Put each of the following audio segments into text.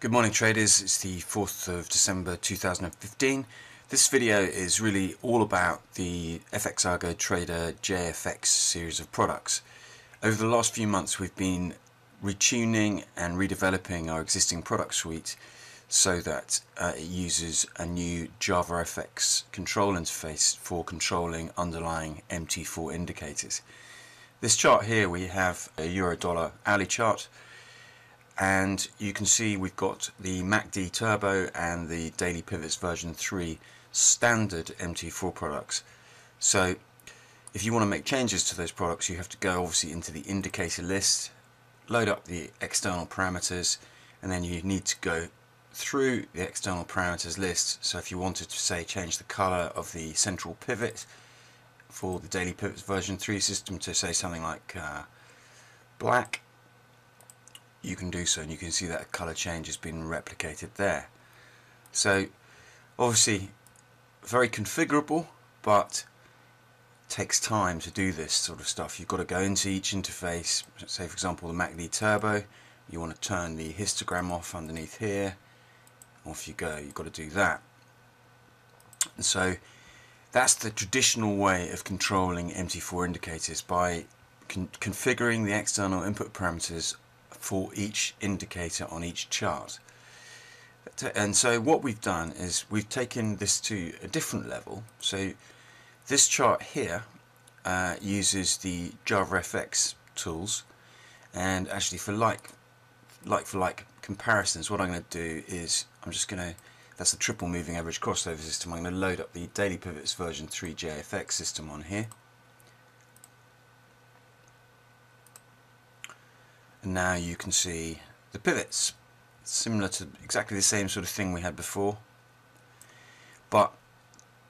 Good morning traders, it's the 4th of December 2015. This video is really all about the FX AlgoTrader JFX series of products. Over the last few months we've been retuning and redeveloping our existing product suite so that uh, it uses a new JavaFX control interface for controlling underlying MT4 indicators. This chart here we have a euro dollar hourly chart and you can see we've got the MACD Turbo and the Daily Pivots version 3 standard MT4 products. So if you want to make changes to those products you have to go obviously into the indicator list, load up the external parameters and then you need to go through the external parameters list. So if you wanted to say change the color of the central pivot for the Daily Pivots version 3 system to say something like uh, black you can do so and you can see that a color change has been replicated there. So obviously very configurable but takes time to do this sort of stuff. You've got to go into each interface. Say for example the MACD Turbo you want to turn the histogram off underneath here. Off you go you've got to do that. And so that's the traditional way of controlling MT4 indicators by con configuring the external input parameters for each indicator on each chart. And so what we've done is we've taken this to a different level. So this chart here uh, uses the JavaFX tools and actually for like like for like comparisons what I'm going to do is I'm just going to that's the triple moving average crossover system I'm going to load up the daily pivots version 3 JFX system on here and now you can see the pivots similar to exactly the same sort of thing we had before. But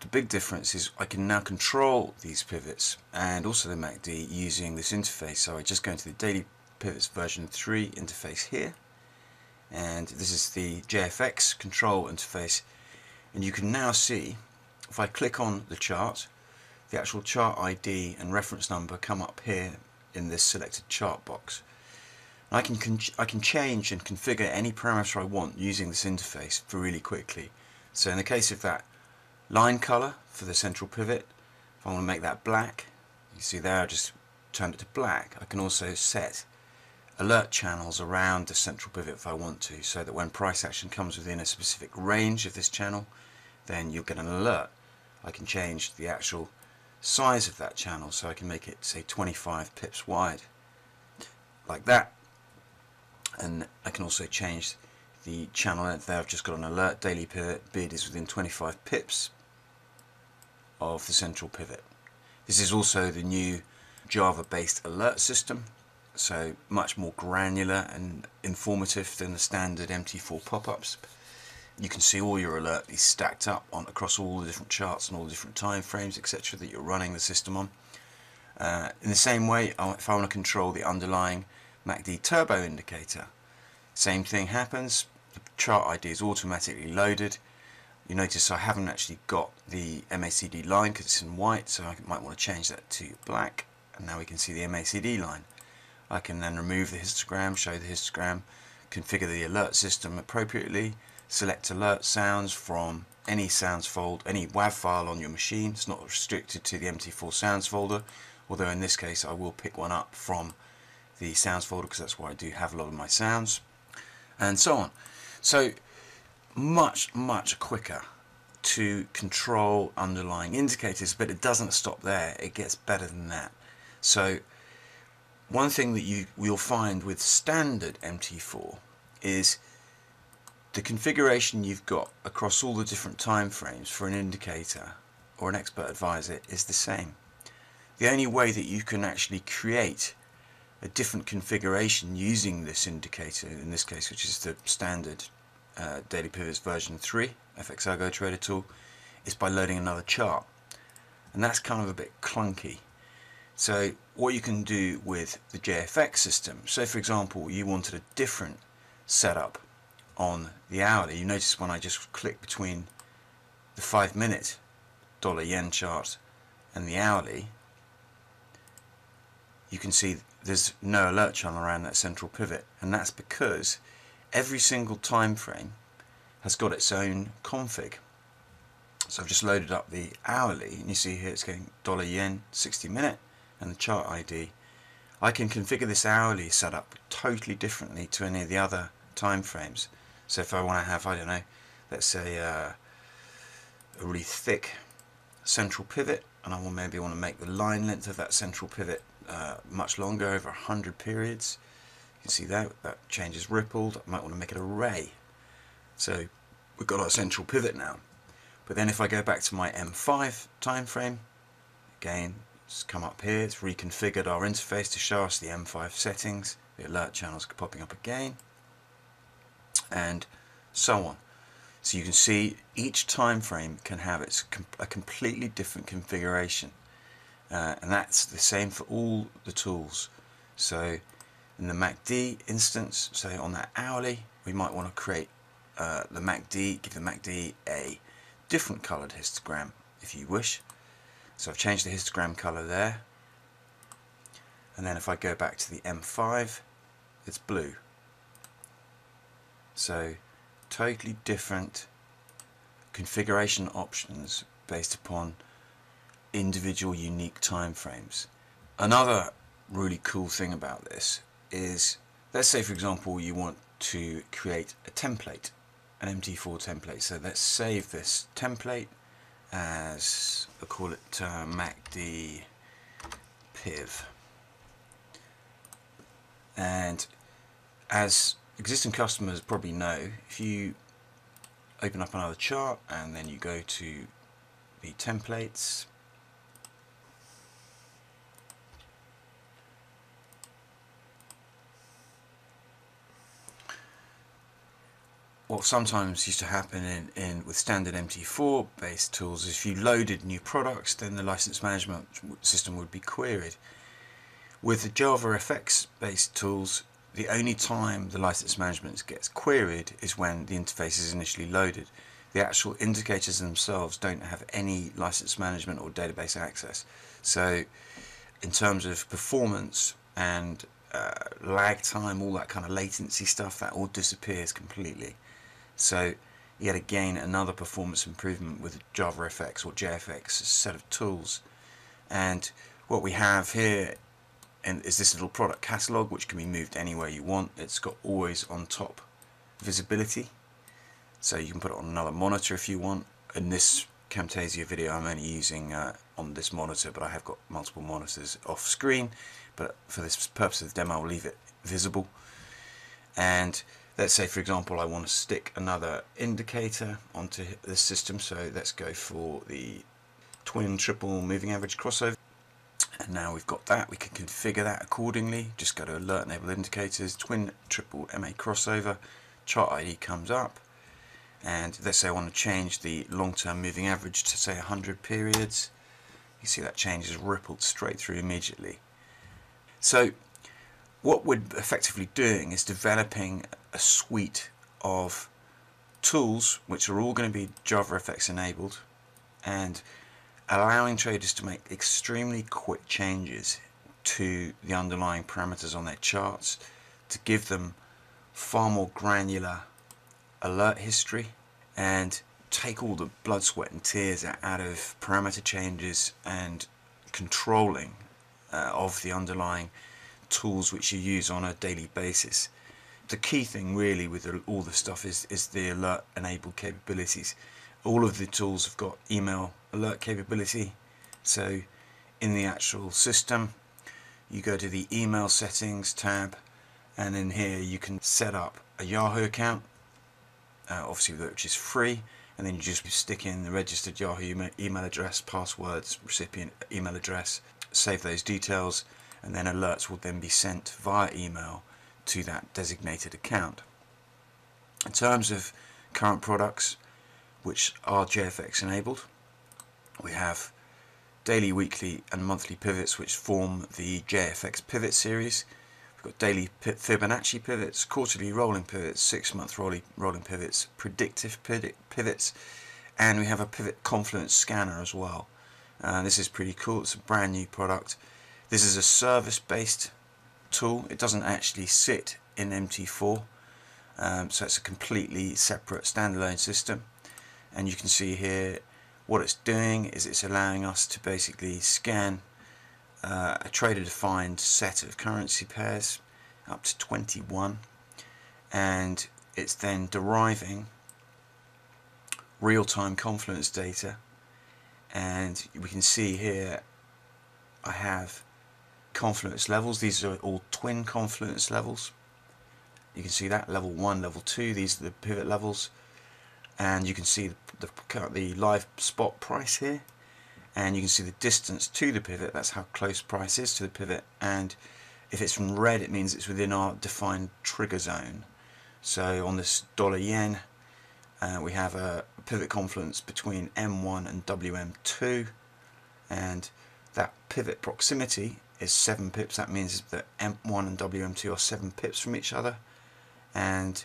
the big difference is I can now control these pivots and also the MACD using this interface. So I just go into the daily pivots version 3 interface here. And this is the JFX control interface. And you can now see if I click on the chart the actual chart ID and reference number come up here in this selected chart box I can I can change and configure any parameter I want using this interface really quickly. So in the case of that line color for the central pivot, if I want to make that black, you see there I just turned it to black. I can also set alert channels around the central pivot if I want to, so that when price action comes within a specific range of this channel, then you'll get an alert. I can change the actual size of that channel, so I can make it say 25 pips wide, like that and I can also change the channel there. I've just got an alert. Daily bid is within 25 pips of the central pivot. This is also the new Java based alert system so much more granular and informative than the standard MT4 pop-ups. You can see all your alerts stacked up on across all the different charts and all the different time frames etc that you're running the system on. Uh, in the same way if I want to control the underlying MACD turbo indicator. Same thing happens, the chart ID is automatically loaded. You notice I haven't actually got the MACD line because it's in white, so I might want to change that to black. And now we can see the MACD line. I can then remove the histogram, show the histogram, configure the alert system appropriately, select alert sounds from any sounds folder, any WAV file on your machine. It's not restricted to the MT4 sounds folder, although in this case I will pick one up from the sounds folder because that's where I do have a lot of my sounds and so on. So much, much quicker to control underlying indicators, but it doesn't stop there. It gets better than that. So one thing that you will find with standard MT4 is the configuration you've got across all the different time frames for an indicator or an expert advisor is the same. The only way that you can actually create a different configuration using this indicator, in this case which is the standard uh, Daily Pivots version 3 FX AlgoTrader tool, is by loading another chart. And that's kind of a bit clunky. So what you can do with the JFX system, so for example you wanted a different setup on the hourly, you notice when I just click between the 5 minute dollar yen chart and the hourly, you can see there's no alert channel around that central pivot and that's because every single time frame has got its own config. So I've just loaded up the hourly and you see here it's getting dollar yen 60 minute and the chart ID. I can configure this hourly setup totally differently to any of the other time frames. So if I want to have, I don't know, let's say uh, a really thick central pivot and I will maybe want to make the line length of that central pivot uh, much longer over 100 periods. You can see that that changes rippled. I might want to make it a ray. So we've got our central pivot now. But then if I go back to my M5 time frame again it's come up here. It's reconfigured our interface to show us the M5 settings. The alert channels popping up again. And so on. So you can see each time frame can have its a completely different configuration uh, and that's the same for all the tools. So in the MACD instance say on that hourly we might want to create uh, the MACD give the MACD a different colored histogram if you wish. So I've changed the histogram color there. And then if I go back to the M5 it's blue. So totally different configuration options based upon individual unique time frames. Another really cool thing about this is let's say for example you want to create a template an MT4 template so let's save this template as I call it uh, MACD piv and as existing customers probably know if you open up another chart and then you go to the templates what sometimes used to happen in, in with standard MT4 based tools is if you loaded new products then the license management system would be queried. With the JavaFX based tools the only time the license management gets queried is when the interface is initially loaded. The actual indicators themselves don't have any license management or database access. So in terms of performance and uh, lag time, all that kind of latency stuff, that all disappears completely. So yet again another performance improvement with JavaFX or JFX set of tools. And what we have here is this little product catalog which can be moved anywhere you want. It's got always on top visibility. So you can put it on another monitor if you want. In this Camtasia video I'm only using uh, on this monitor but I have got multiple monitors off screen. But for this purpose of the demo I'll leave it visible. And let's say for example I want to stick another indicator onto this system. So let's go for the twin triple moving average crossover. And now we've got that. We can configure that accordingly. Just go to alert enable indicators twin triple MA crossover. Chart ID comes up. And let's say I want to change the long-term moving average to say 100 periods. You see that change is rippled straight through immediately. So what we're effectively doing is developing a suite of tools which are all going to be JavaFX enabled and allowing traders to make extremely quick changes to the underlying parameters on their charts to give them far more granular alert history and take all the blood, sweat and tears out of parameter changes and controlling uh, of the underlying tools which you use on a daily basis. The key thing really with all the stuff is, is the alert enabled capabilities all of the tools have got email alert capability so in the actual system you go to the email settings tab and in here you can set up a Yahoo account uh, obviously which is free and then you just stick in the registered Yahoo email address passwords recipient email address save those details and then alerts will then be sent via email to that designated account in terms of current products which are JFX enabled. We have daily, weekly and monthly pivots which form the JFX pivot series. We've got daily Fibonacci pivots, quarterly rolling pivots, six month rolling, rolling pivots, predictive pivots and we have a pivot confluence scanner as well. Uh, this is pretty cool, it's a brand new product. This is a service based tool, it doesn't actually sit in MT4 um, so it's a completely separate standalone system. And you can see here what it's doing is it's allowing us to basically scan uh, a trader defined set of currency pairs up to 21 and it's then deriving real-time confluence data. And we can see here I have confluence levels. These are all twin confluence levels. You can see that. Level 1 level 2 these are the pivot levels. And you can see the, the, the live spot price here. And you can see the distance to the pivot. That's how close price is to the pivot. And if it's from red it means it's within our defined trigger zone. So on this dollar yen uh, we have a pivot confluence between M1 and WM2 and that pivot proximity is 7 pips. That means that M1 and WM2 are 7 pips from each other. And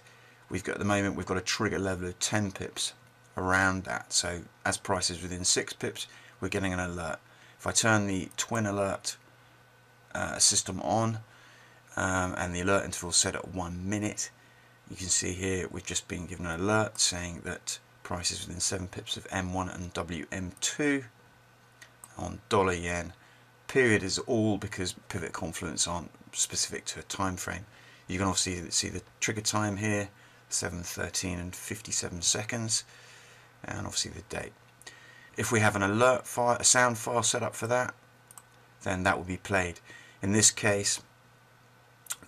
we've got at the moment we've got a trigger level of 10 pips around that. So as price is within 6 pips we're getting an alert. If I turn the twin alert uh, system on um, and the alert interval set at 1 minute you can see here we've just been given an alert saying that prices within 7 pips of M1 and WM2 on dollar yen period is all because pivot confluence aren't specific to a time frame you can obviously see the trigger time here 7.13 and 57 seconds and obviously the date. If we have an alert file a sound file set up for that then that will be played. In this case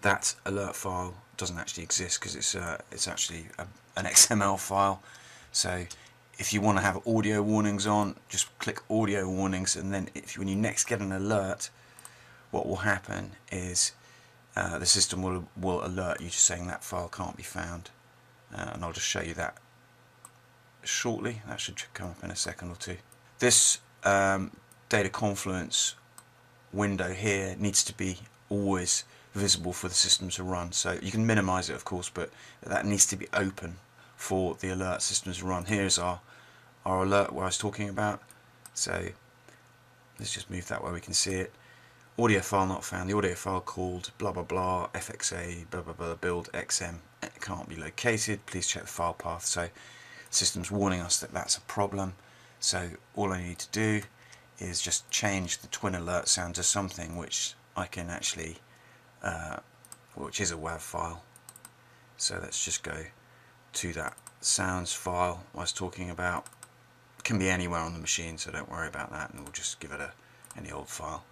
that alert file doesn't actually exist because it's uh, it's actually a, an XML file. So if you want to have audio warnings on just click audio warnings and then if when you next get an alert what will happen is uh, the system will, will alert you to saying that file can't be found. Uh, and I'll just show you that shortly. That should come up in a second or two. This um, data confluence window here needs to be always visible for the system to run. So you can minimize it of course, but that needs to be open for the alert system to run. Here's our, our alert where I was talking about. So let's just move that where we can see it. Audio file not found. The audio file called blah blah blah fxa blah blah blah build xm it can't be located. Please check the file path. So system's warning us that that's a problem. So all I need to do is just change the twin alert sound to something which I can actually uh, which is a WAV file so let's just go to that sounds file I was talking about. Can be anywhere on the machine so don't worry about that and we'll just give it a any old file.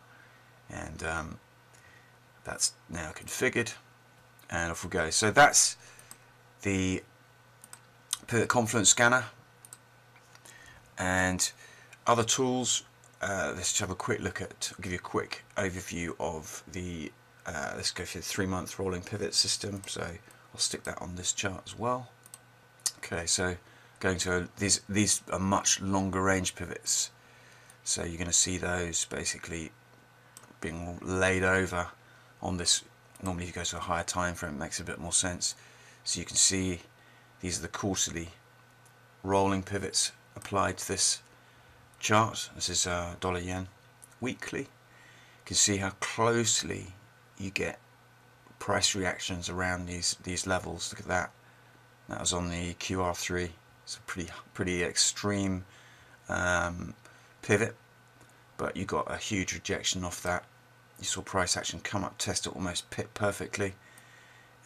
And um, that's now configured and off we go. So that's the confluence scanner and other tools uh, let's just have a quick look at I'll give you a quick overview of the uh, let's go for the three month rolling pivot system. So I'll stick that on this chart as well okay so going to these these are much longer range pivots so you're going to see those basically being laid over on this normally if you go to a higher time frame it makes a bit more sense so you can see these are the quarterly rolling pivots applied to this chart this is uh, dollar yen weekly you can see how closely you get price reactions around these these levels. Look at that. That was on the QR3. It's a pretty pretty extreme um, pivot, but you got a huge rejection off that. You saw price action come up, test it almost pip perfectly,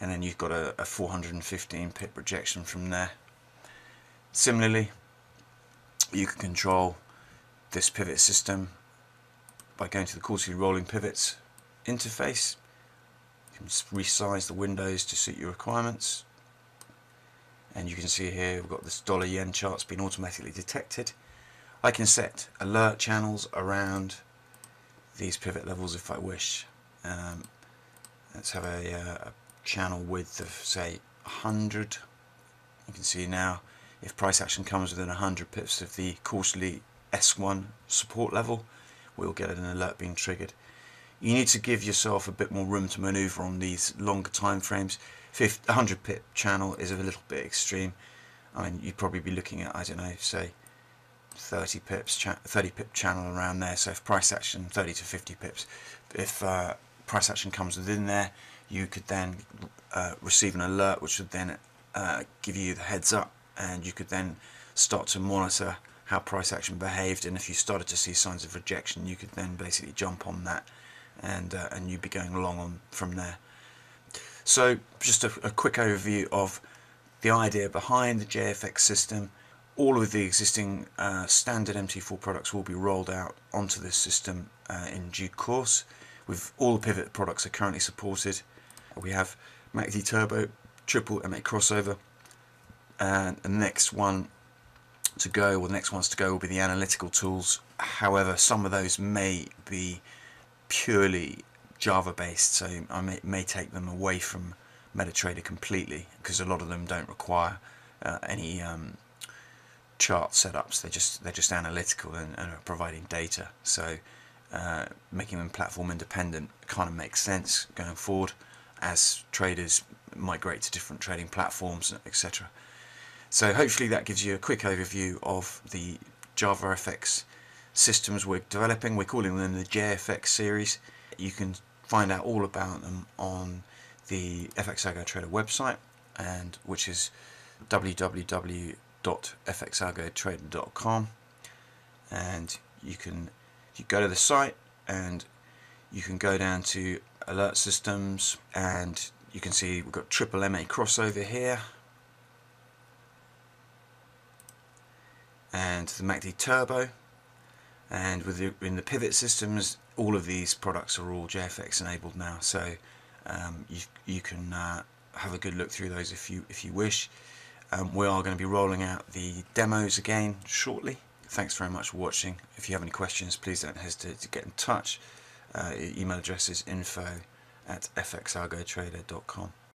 and then you've got a, a 415 pip rejection from there. Similarly, you can control this pivot system by going to the quarterly rolling pivots interface You can resize the windows to suit your requirements and you can see here we've got this dollar yen chart's been automatically detected. I can set alert channels around these pivot levels if I wish. Um, let's have a, uh, a channel width of say 100 you can see now if price action comes within 100 pips of the quarterly S1 support level we'll get an alert being triggered. You need to give yourself a bit more room to maneuver on these longer time frames 50, 100 pip channel is a little bit extreme. I mean you'd probably be looking at I don't know say 30 pips 30 pip channel around there. So if price action 30 to 50 pips if uh, price action comes within there you could then uh, receive an alert which would then uh, give you the heads up. And you could then start to monitor how price action behaved. And if you started to see signs of rejection you could then basically jump on that and uh, and you'd be going along on from there so just a, a quick overview of the idea behind the JFX system. All of the existing uh, standard MT4 products will be rolled out onto this system uh, in due course. With all the pivot products are currently supported. We have MACD Turbo triple MA crossover and the next one to go, or the next ones to go will be the analytical tools. However, some of those may be purely Java based, so I may, may take them away from MetaTrader completely because a lot of them don't require uh, any um, chart setups. They're just they're just analytical and, and are providing data. So uh, making them platform independent kind of makes sense going forward as traders migrate to different trading platforms, etc. So hopefully that gives you a quick overview of the JavaFX systems we're developing. We're calling them the JFX series. You can find out all about them on the FX Trader website, and which is www.fxalgotrader.com. And you can you go to the site and you can go down to alert systems and you can see we've got triple MA crossover here and the MACD Turbo and with the, in the pivot systems all of these products are all JFX enabled now so um, you, you can uh, have a good look through those if you if you wish. Um, we are going to be rolling out the demos again shortly. Thanks very much for watching. If you have any questions please don't hesitate to get in touch. Uh, email address is info at fxalgotrader.com